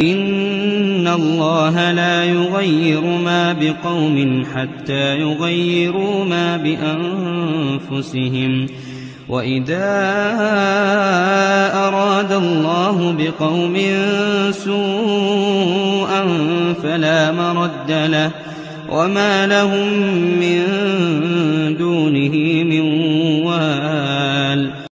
إِنَّ اللَّهَ لَا يُغَيِّرُ مَا بِقَوْمٍ حَتَّىٰ يُغَيِّرُوا مَا بِأَنفُسِهِمْ ۗ وَإِذَا أَرَادَ اللَّهُ بِقَوْمٍ سُوءًا فَلَا مَرَدَّ لَهُ ۚ وَمَا لَهُم مِّن دُونِهِ مِن وَالٍ